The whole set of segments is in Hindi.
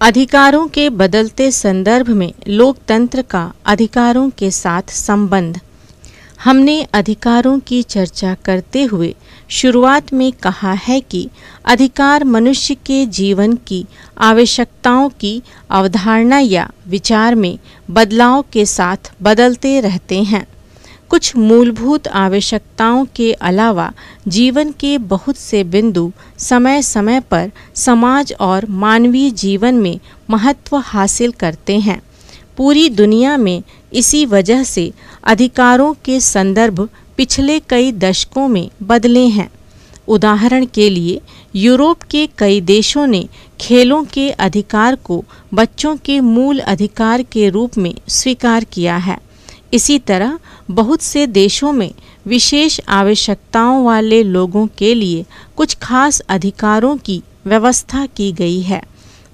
अधिकारों के बदलते संदर्भ में लोकतंत्र का अधिकारों के साथ संबंध। हमने अधिकारों की चर्चा करते हुए शुरुआत में कहा है कि अधिकार मनुष्य के जीवन की आवश्यकताओं की अवधारणा या विचार में बदलाव के साथ बदलते रहते हैं। कुछ मूलभूत आवश्यकताओं के अलावा जीवन के बहुत से बिंदु समय समय पर समाज और मानवीय जीवन में महत्व हासिल करते हैं। पूरी दुनिया में इसी वजह से अधिकारों के संदर्भ पिछले कई दशकों में बदले हैं। उदाहरण के लिए, यूरोप के कई देशों ने खेलों के अधिकार को बच्चों के मूल अधिकार के रूप में स्वीकार किया है। इसी तरह बहुत से देशों में विशेष आवश्यकताओं वाले लोगों के लिए कुछ खास अधिकारों की व्यवस्था की गई है।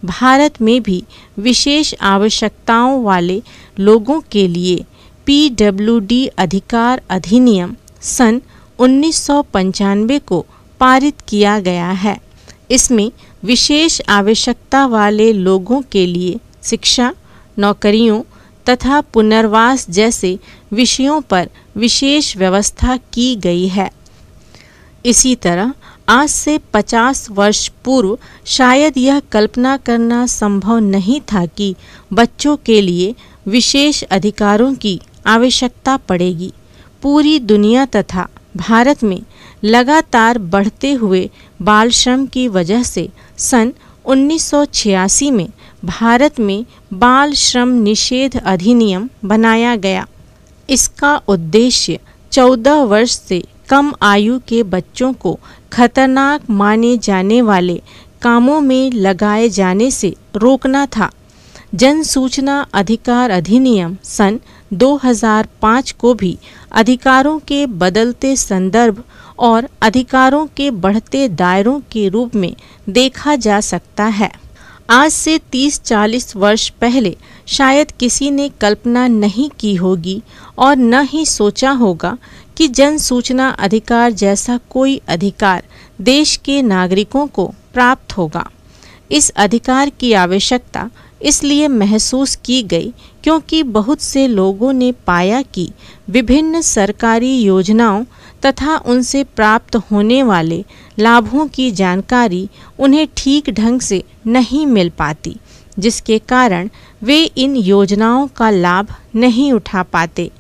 भारत में भी विशेष आवश्यकताओं वाले लोगों के लिए पीडब्ल्यूडी अधिकार अधिनियम सन उन्नीस सौ पंचानवे को पारित किया गया है। इसमें विशेष आवश्यकता वाले लोगों के लिए शिक्षा, नौकरियों तथा पुनर्वास जैसे विषयों पर विशेष व्यवस्था की गई है। इसी तरह, आज से 50 वर्ष पूर्व शायद यह कल्पना करना संभव नहीं था कि बच्चों के लिए विशेष अधिकारों की आवश्यकता पड़ेगी। पूरी दुनिया तथा भारत में लगातार बढ़ते हुए बाल श्रम की वजह से सन 1986 में भारत में बाल श्रम निषेध अधिनियम बनाया गया। इसका उद्देश्य 14 वर्ष से कम आयु के बच्चों को खतरनाक माने जाने वाले कामों में लगाए जाने से रोकना था। जन सूचना अधिकार अधिनियम सन 2005 को भी अधिकारों के बदलते संदर्भ और अधिकारों के बढ़ते दायरों के रूप में देखा जा सकता है। आज से 30-40 वर्ष पहले शायद किसी ने कल्पना नहीं की होगी और न ही सोचा होगा कि जन सूचना अधिकार जैसा कोई अधिकार देश के नागरिकों को प्राप्त होगा। इस अधिकार की आवश्यकता इसलिए महसूस की गई क्योंकि बहुत से लोगों ने पाया कि विभिन्न सरकारी योजनाओं तथा उनसे प्राप्त होने वाले लाभों की जानकारी उन्हें ठीक ढंग से नहीं मिल पाती, जिसके कारण वे इन योजनाओं का लाभ नहीं उठा पाते।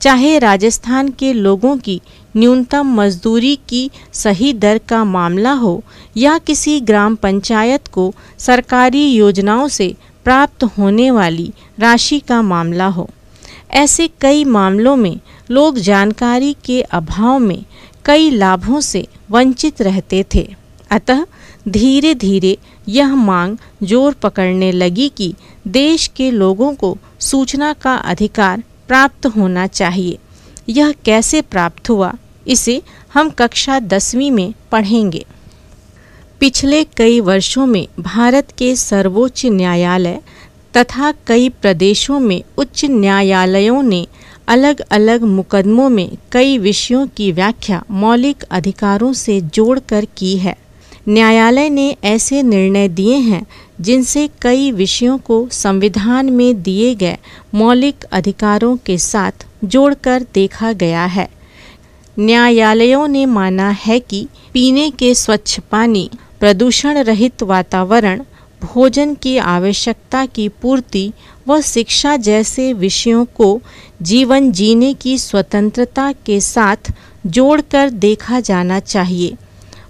चाहे राजस्थान के लोगों की न्यूनतम मजदूरी की सही दर का मामला हो या किसी ग्राम पंचायत को सरकारी योजनाओं से प्राप्त होने वाली राशि का मामला हो। ऐसे कई मामलों में लोग जानकारी के अभाव में कई लाभों से वंचित रहते थे। अतः धीरे धीरे यह मांग ज़ोर पकड़ने लगी कि देश के लोगों को सूचना का अधिकार प्राप्त होना चाहिए। यह कैसे प्राप्त हुआ, इसे हम कक्षा दसवीं में पढ़ेंगे। पिछले कई वर्षों में भारत के सर्वोच्च न्यायालय तथा कई प्रदेशों में उच्च न्यायालयों ने अलग अलग मुकदमों में कई विषयों की व्याख्या मौलिक अधिकारों से जोड़कर की है। न्यायालय ने ऐसे निर्णय दिए हैं, जिनसे कई विषयों को संविधान में दिए गए मौलिक अधिकारों के साथ जोड़कर देखा गया है। न्यायालयों ने माना है कि पीने के स्वच्छ पानी प्रदूषण रहित वातावरण भोजन की आवश्यकता की पूर्ति व शिक्षा जैसे विषयों को जीवन जीने की स्वतंत्रता के साथ जोड़कर देखा जाना चाहिए।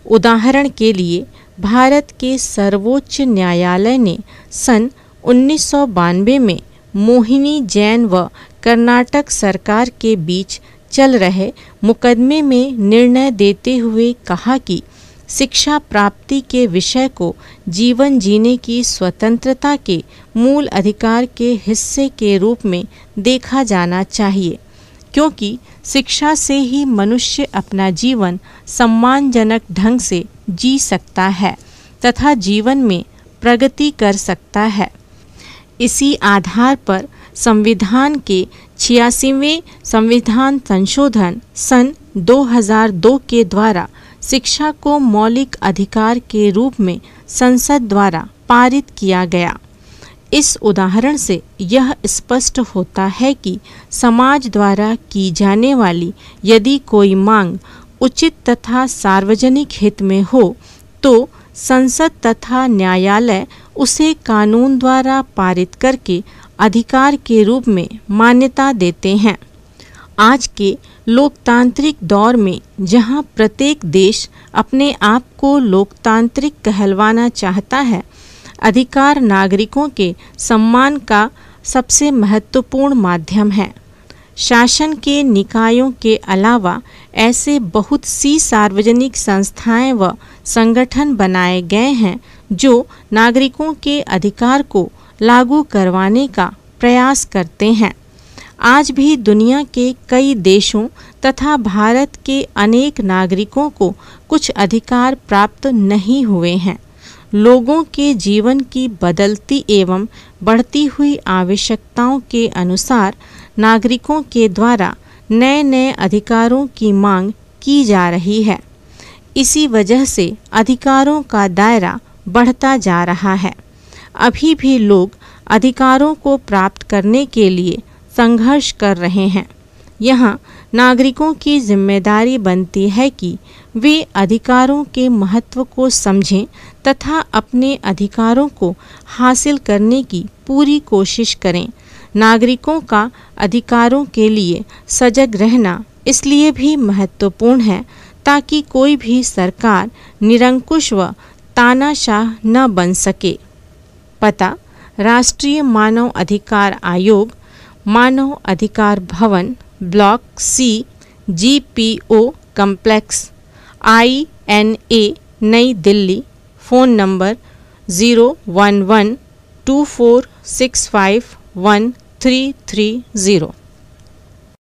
उदाहरण के लिए, भारत के सर्वोच्च न्यायालय ने सन उन्नीस सौ बानवे में मोहिनी जैन व कर्नाटक सरकार के बीच चल रहे मुकदमे में निर्णय देते हुए कहा कि शिक्षा प्राप्ति के विषय को जीवन जीने की स्वतंत्रता के मूल अधिकार के हिस्से के रूप में देखा जाना चाहिए, क्योंकि शिक्षा से ही मनुष्य अपना जीवन सम्मानजनक ढंग से जी सकता है तथा जीवन में प्रगति कर सकता है। इसी आधार पर संविधान के छियासीवें संविधान संशोधन सन 2002 के द्वारा शिक्षा को मौलिक अधिकार के रूप में संसद द्वारा पारित किया गया। इस उदाहरण से यह स्पष्ट होता है कि समाज द्वारा की जाने वाली यदि कोई मांग उचित तथा सार्वजनिक हित में हो तो संसद तथा न्यायालय उसे कानून द्वारा पारित करके अधिकार के रूप में मान्यता देते हैं। आज के लोकतांत्रिक दौर में जहाँ प्रत्येक देश अपने आप को लोकतांत्रिक कहलवाना चाहता है, अधिकार नागरिकों के सम्मान का सबसे महत्वपूर्ण माध्यम है। शासन के निकायों के अलावा ऐसे बहुत सी सार्वजनिक संस्थाएँ व संगठन बनाए गए हैं जो नागरिकों के अधिकार को लागू करवाने का प्रयास करते हैं। आज भी दुनिया के कई देशों तथा भारत के अनेक नागरिकों को कुछ अधिकार प्राप्त नहीं हुए हैं। लोगों के जीवन की बदलती एवं बढ़ती हुई आवश्यकताओं के अनुसार नागरिकों के द्वारा नए नए अधिकारों की मांग की जा रही है। इसी वजह से अधिकारों का दायरा बढ़ता जा रहा है। अभी भी लोग अधिकारों को प्राप्त करने के लिए संघर्ष कर रहे हैं। यहाँ नागरिकों की ज़िम्मेदारी बनती है कि वे अधिकारों के महत्व को समझें तथा अपने अधिकारों को हासिल करने की पूरी कोशिश करें। नागरिकों का अधिकारों के लिए सजग रहना इसलिए भी महत्वपूर्ण है ताकि कोई भी सरकार निरंकुश व तानाशाह न बन सके। पता, राष्ट्रीय मानव अधिकार आयोग, मानव अधिकार भवन, block C G P O complex I N A नई Delhi, phone number zero one one two four six five one three three zero.